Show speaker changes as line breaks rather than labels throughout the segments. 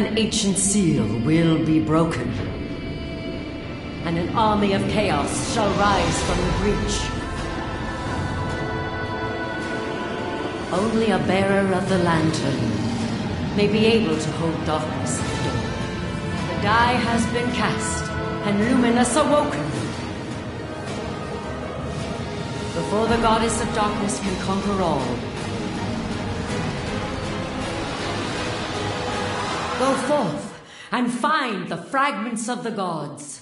An ancient seal will be broken. And an army of chaos shall rise from the breach. Only a bearer of the lantern may be able to hold darkness at door. The die has been cast, and Luminous awoken. Before the goddess of darkness can conquer all, Go forth and find the fragments of the gods.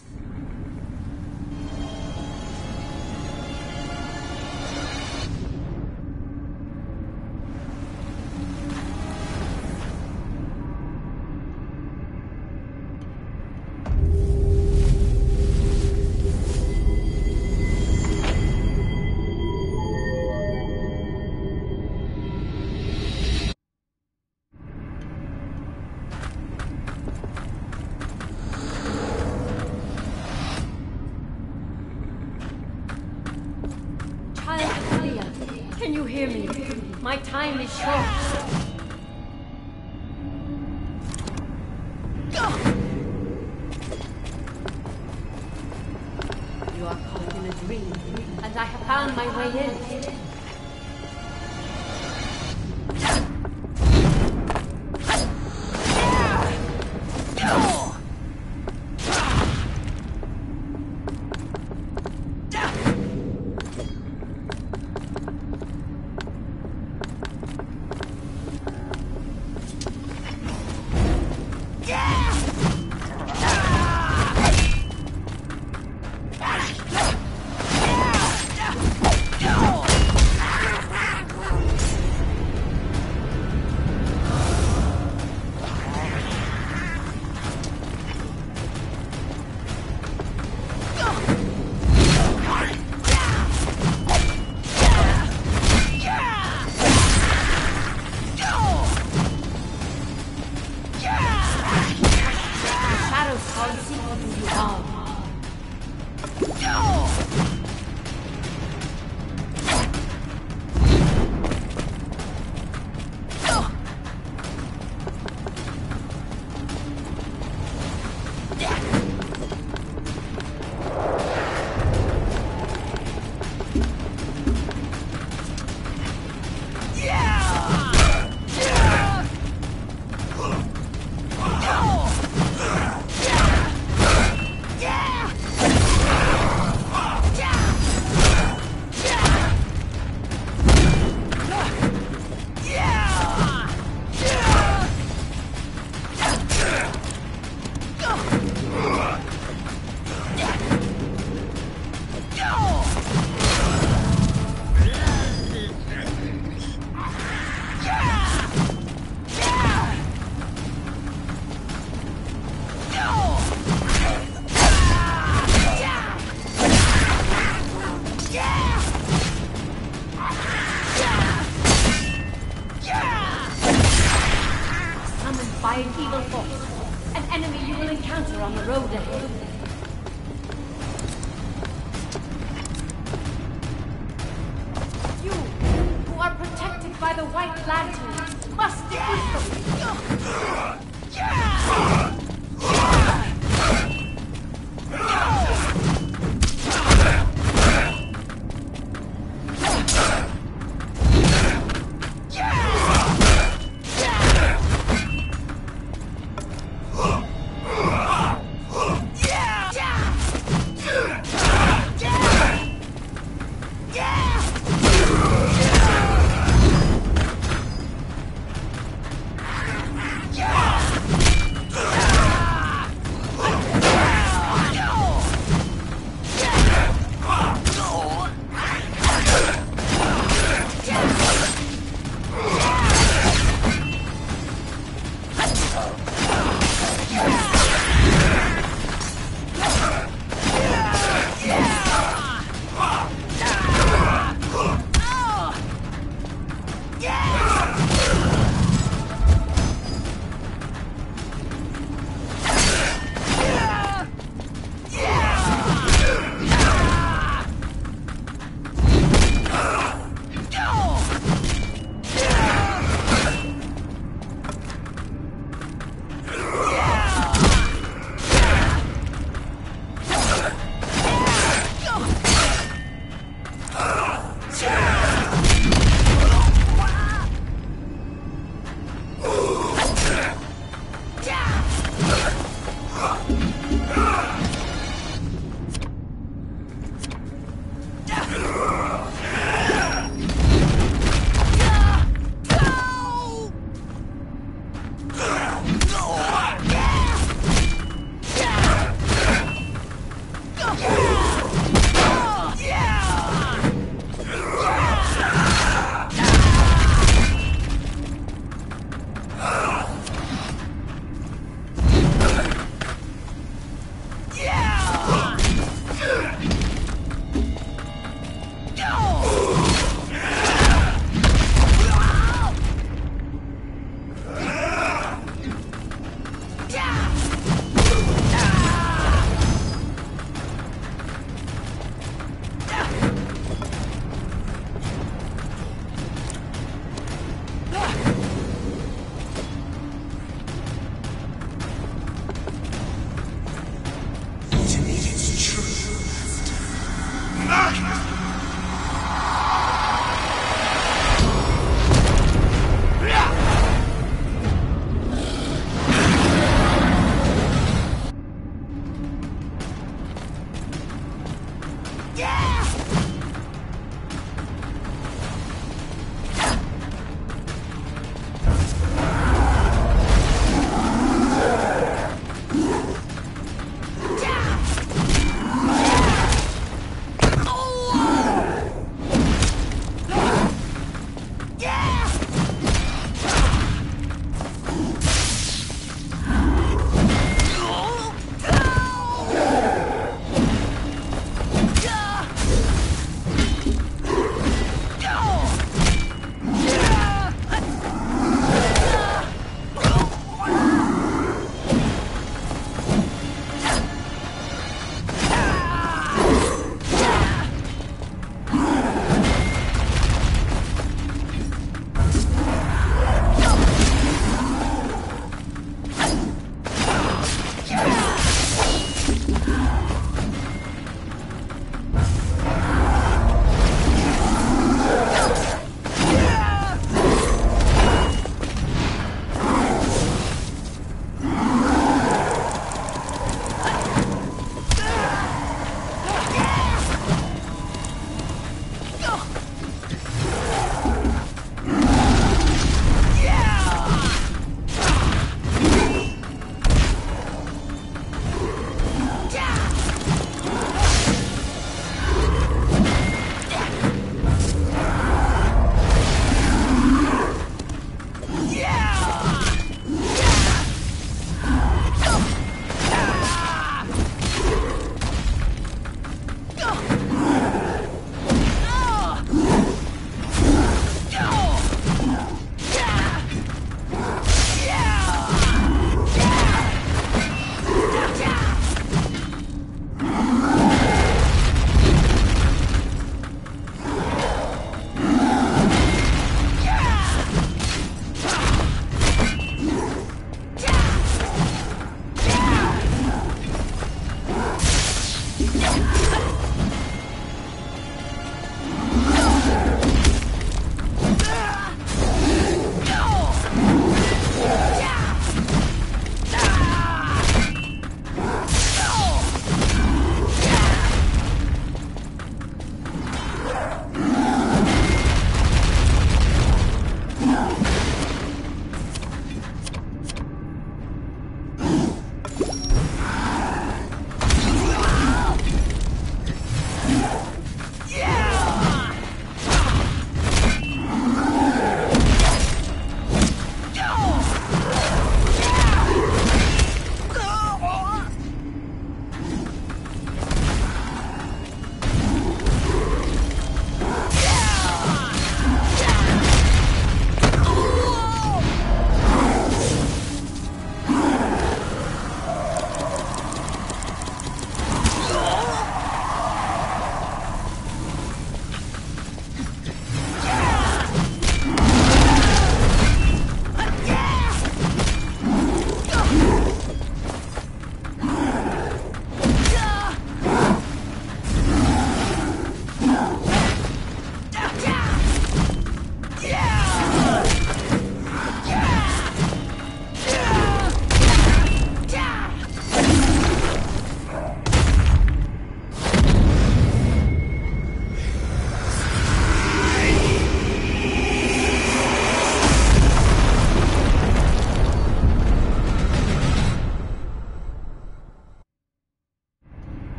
My time is short.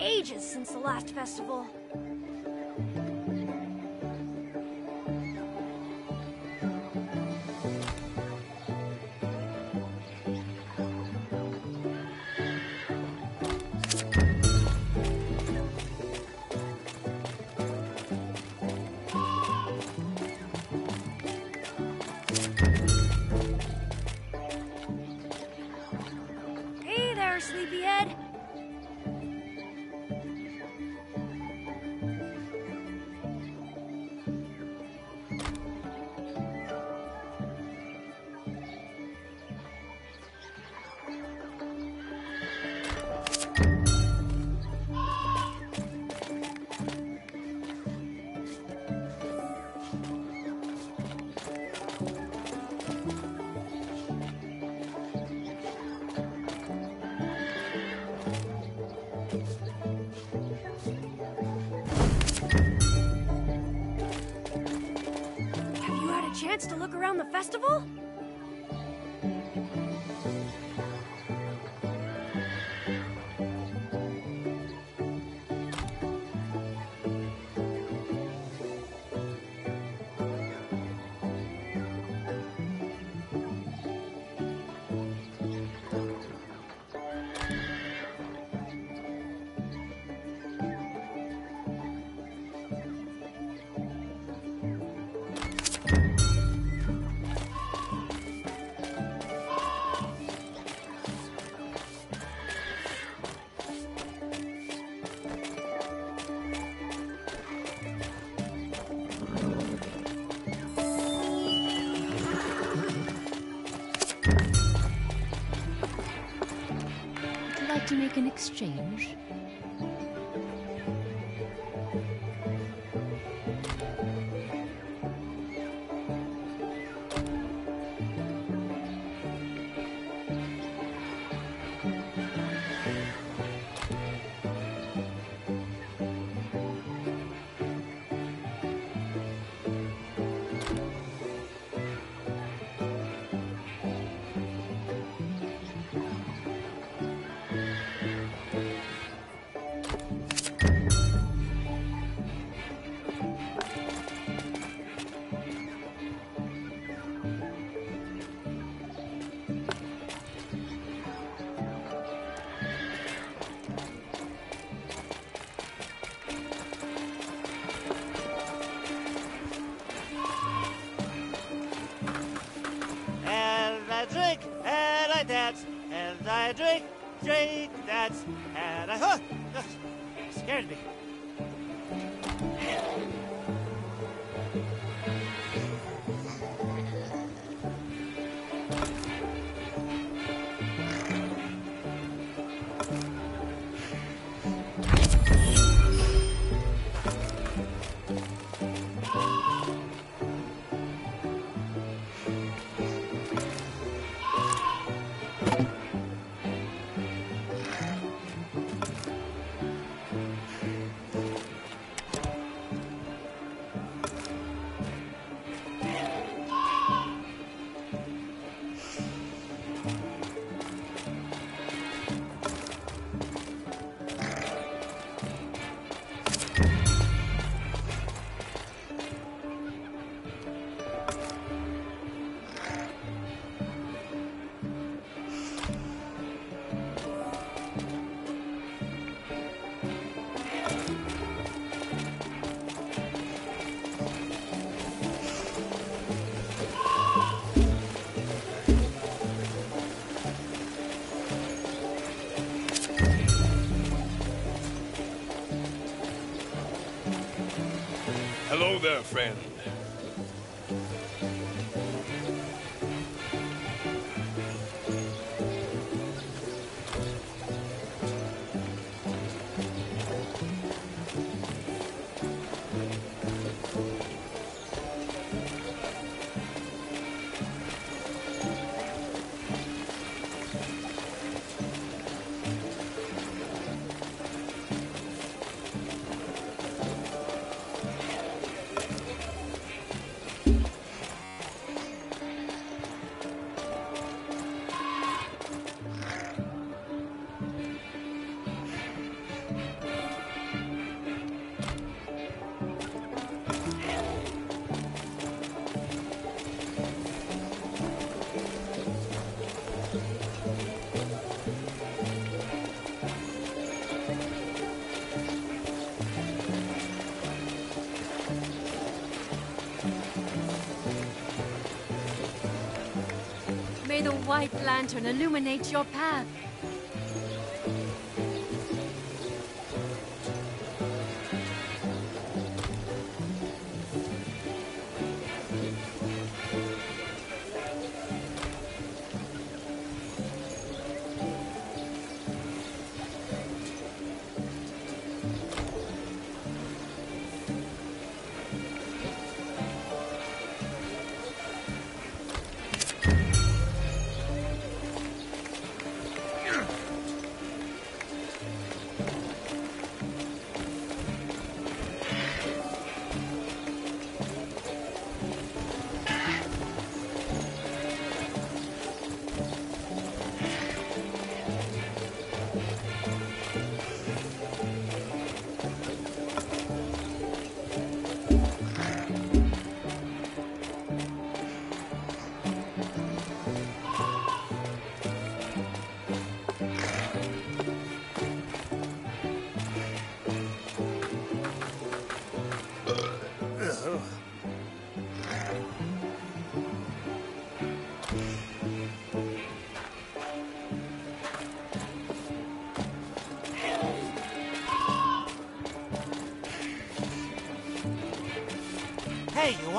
Ages since the last festival. Chance to look around the festival?
To make an exchange?
I drink, drink, that's and I. Huh, scared me.
There, friend.
White lantern illuminate your path.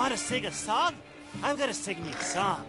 Want to sing a song? I'm gonna sing me a song.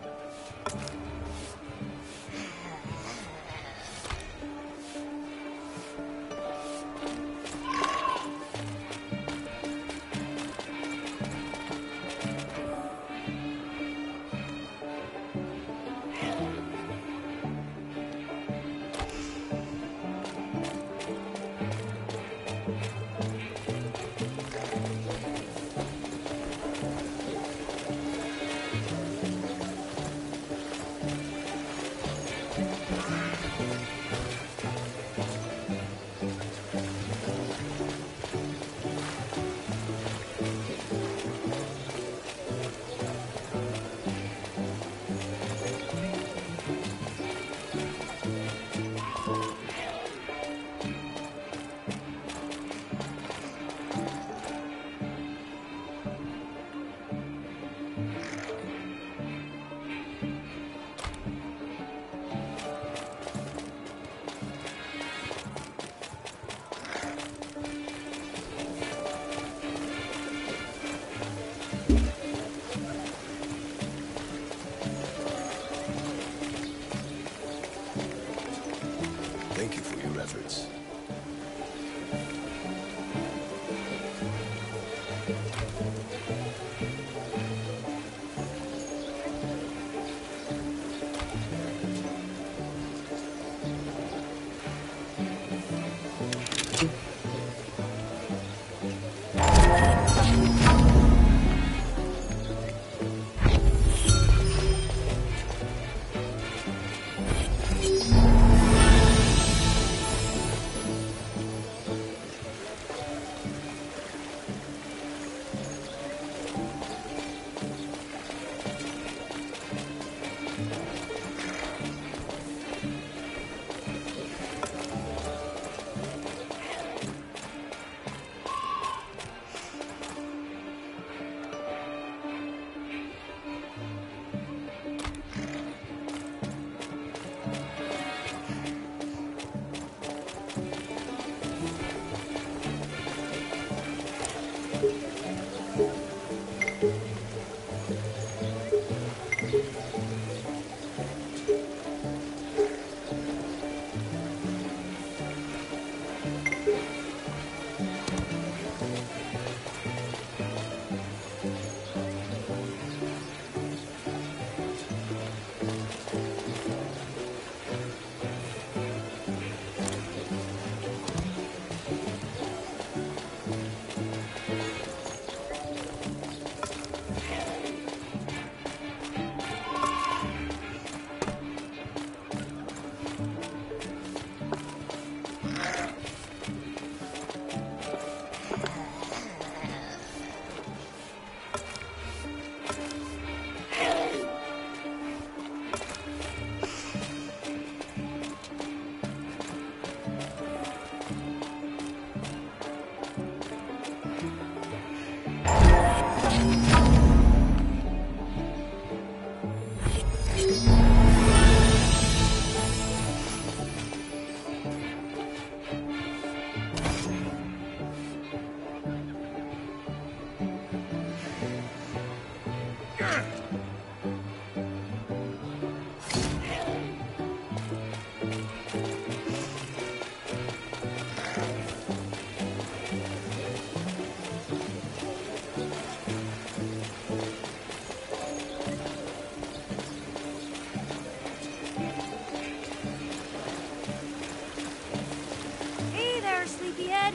sleepyhead?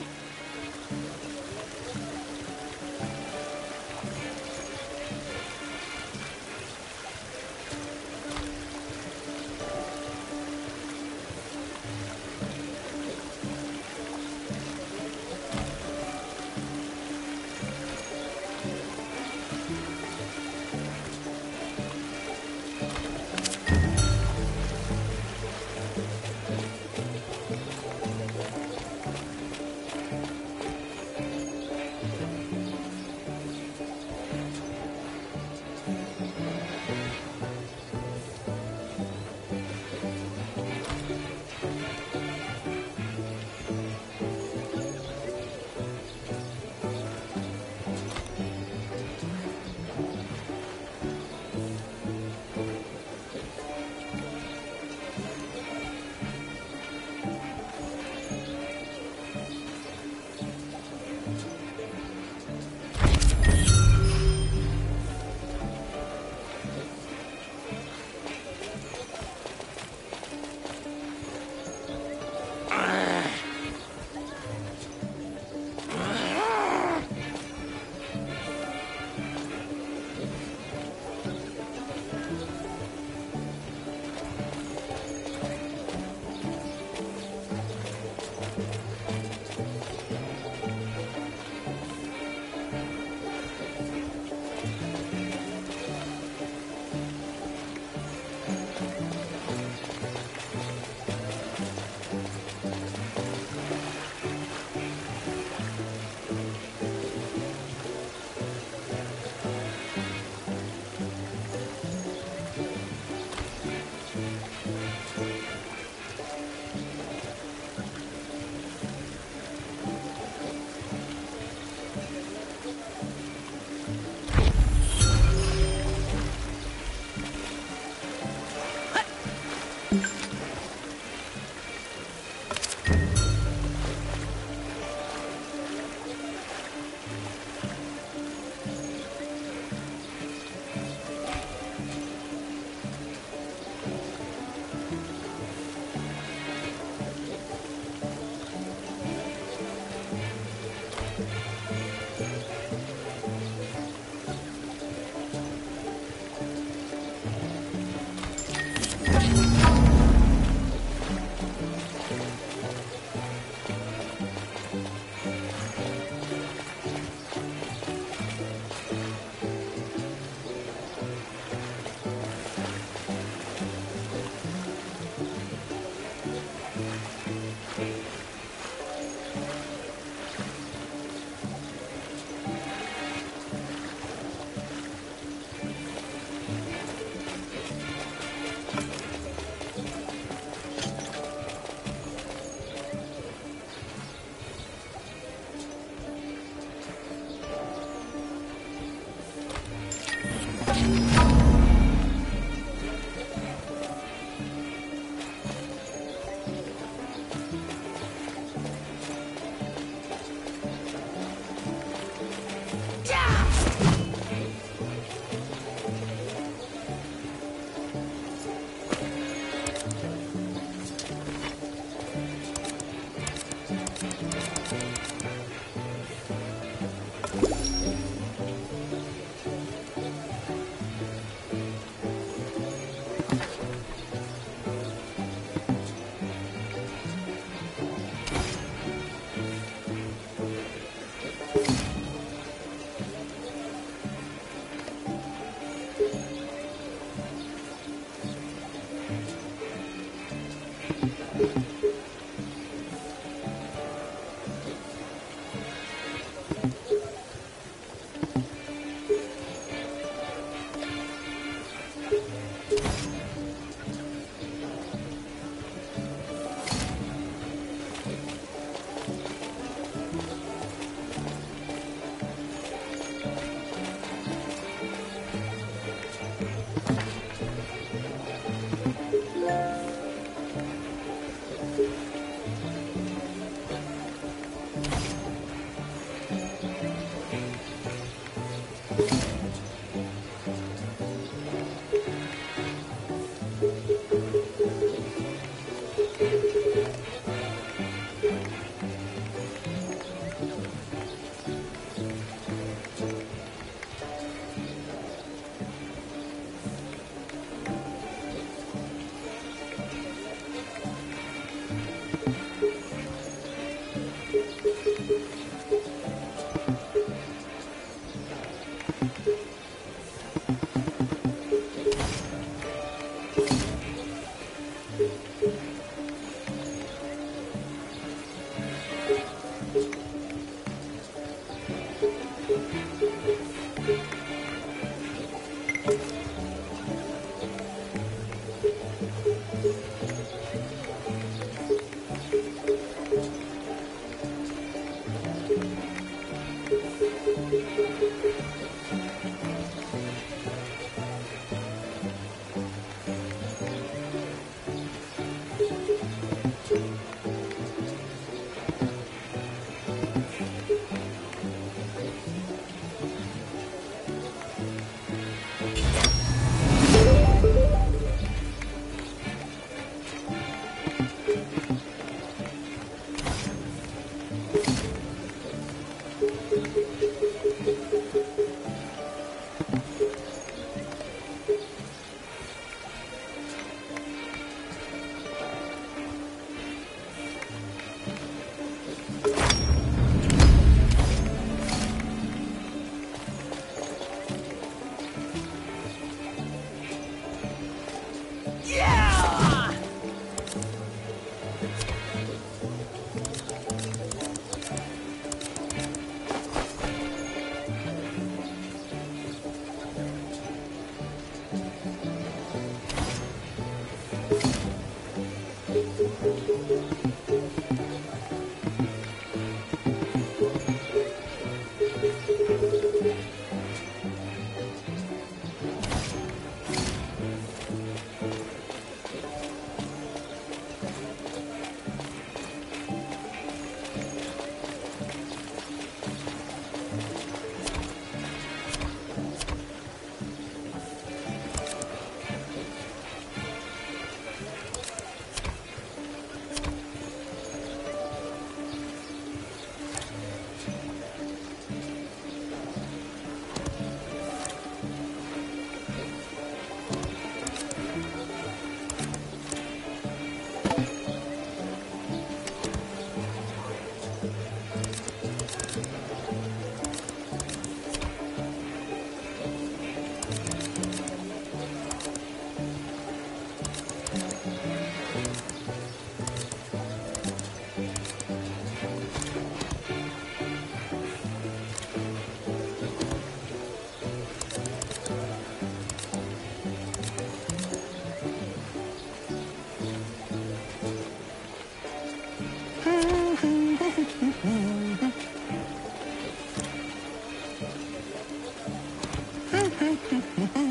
Mm-hmm.